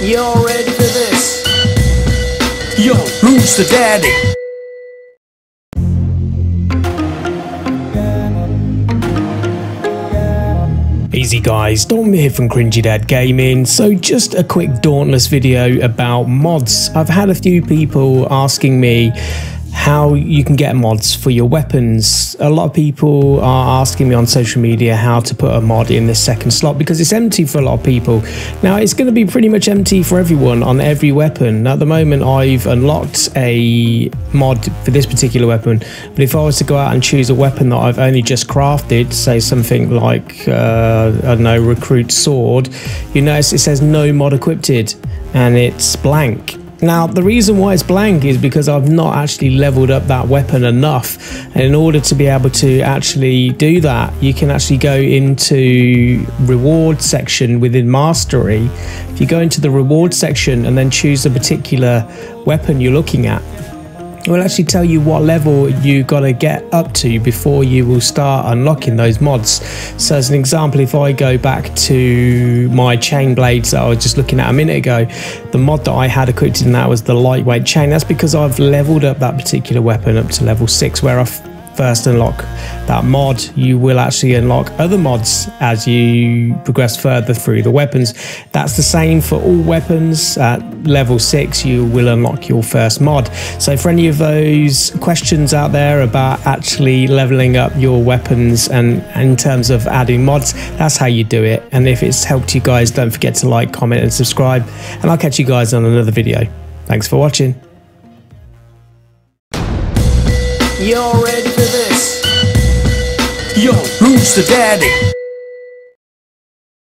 You're ready for this? Yo, who's the daddy? Easy guys, Dom here from Cringey Dad Gaming. So just a quick dauntless video about mods. I've had a few people asking me how you can get mods for your weapons. A lot of people are asking me on social media how to put a mod in this second slot because it's empty for a lot of people. Now it's going to be pretty much empty for everyone on every weapon. At the moment I've unlocked a mod for this particular weapon, but if I was to go out and choose a weapon that I've only just crafted, say something like, uh, I don't know, recruit sword, you notice it says no mod equipped and it's blank. Now, the reason why it's blank is because I've not actually leveled up that weapon enough. And in order to be able to actually do that, you can actually go into reward section within mastery. If you go into the reward section and then choose a particular weapon you're looking at, it will actually tell you what level you got to get up to before you will start unlocking those mods. So as an example, if I go back to my chain blades that I was just looking at a minute ago, the mod that I had equipped in that was the lightweight chain. That's because I've leveled up that particular weapon up to level six where I've first unlock that mod, you will actually unlock other mods as you progress further through the weapons. That's the same for all weapons. At level 6, you will unlock your first mod. So, for any of those questions out there about actually leveling up your weapons and in terms of adding mods, that's how you do it. And if it's helped you guys, don't forget to like, comment, and subscribe. And I'll catch you guys on another video. Thanks for watching. You're ready this? Yo, who's the daddy?